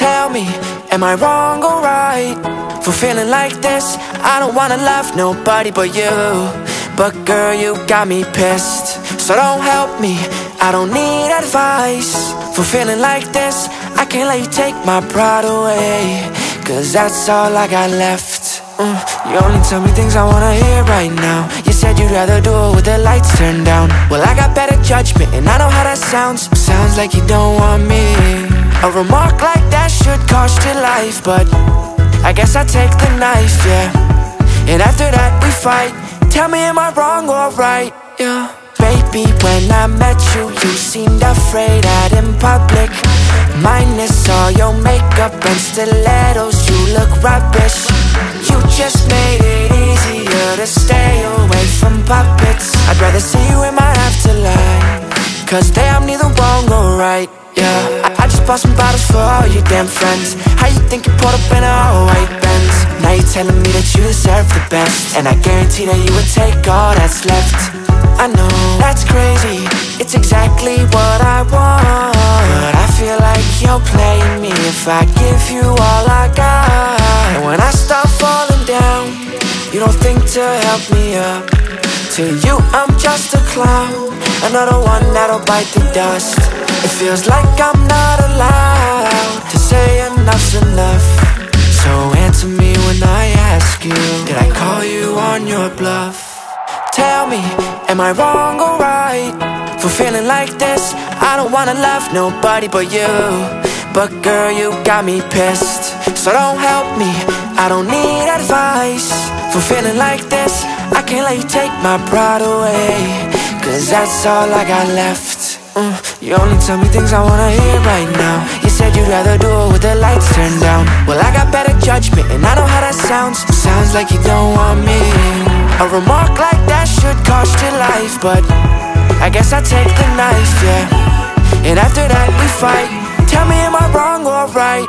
Tell me, am I wrong or right? For feeling like this I don't wanna love nobody but you. But girl, you got me pissed. So don't help me, I don't need advice. For feeling like this I can't let you take my pride away. Cause that's all I got left. Uh, You only tell me things I wanna hear right now. You said you'd rather do it with the lights turned down. Well, I got better judgment and I know how that sounds. Sounds like you don't want me a remark like that should cost your life But I guess I take the knife, yeah. And after that we fight. Tell me am I wrong or right, yeah. Baby, when I met you, you seemed afraid out in public. Minus all your makeup and stilettos, you look rubbish. You just made it easier to stay away from puppets. I'd rather see you in my afterlife Cause they I'm neither wrong or right yeah bought some bottles for all your damn friends. How you think you pulled up in a all white Benz? Now you're telling me that you deserve the best And I guarantee that you would take all that's left. I know, that's crazy. It's exactly what I want. But I feel like you're playing me If I give you all I got. And when I start falling down You don't think to help me up. To you I'm just a clown. Another one that'll bite the dust. It feels like I'm not allowed to say enough's enough. So answer me when I ask you Did I call you on your bluff? Tell me, am I wrong or right? For feeling like this, I don't wanna love nobody but you. But girl, you got me pissed. So don't help me, I don't need advice. For feeling like this, I can't let you take my pride away. Cause that's all I got left uh, You only tell me things I wanna hear right now. You said you'd rather do it with the lights turned down. Well I got better judgment and I know how that sounds. Sounds like you don't want me. A remark like that should cost your life But I guess I take the knife, yeah. And after that we fight. Tell me am I wrong or right,